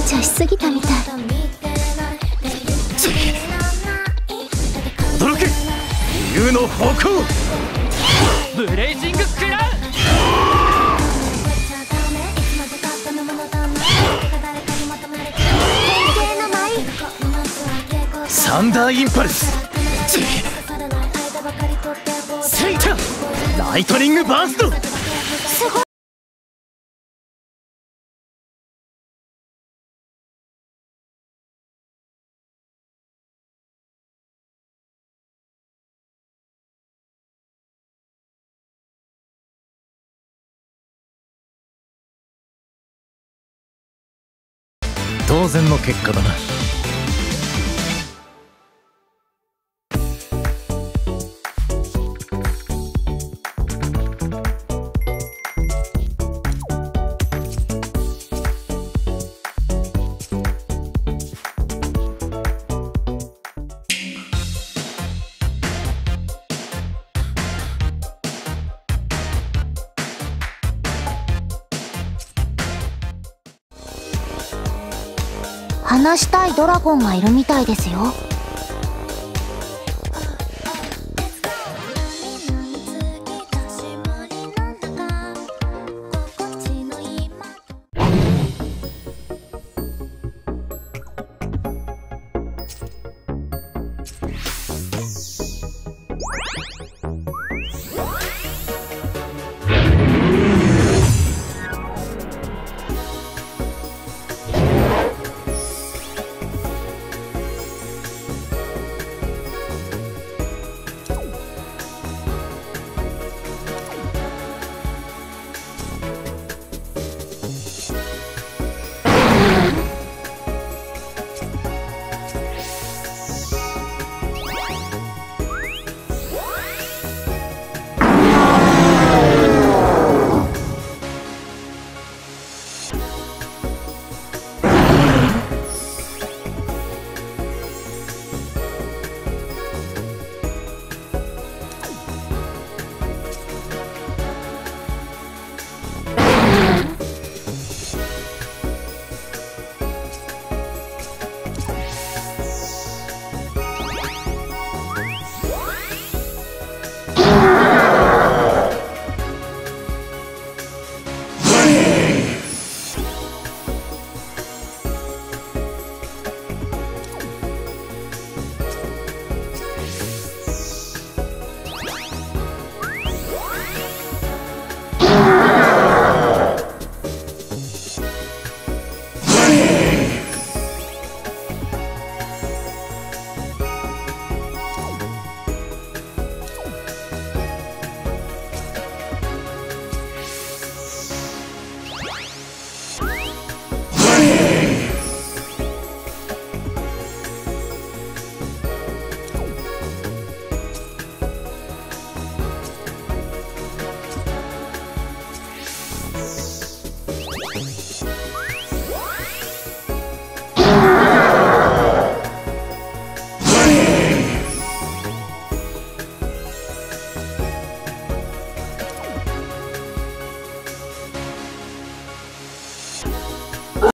無茶しすぎたみたい。驚け竜の方向ブレイジングクラウサンダーインパルス。セイタライトニングバースト当然の結果だな。話したいドラゴンがいるみたいですよ。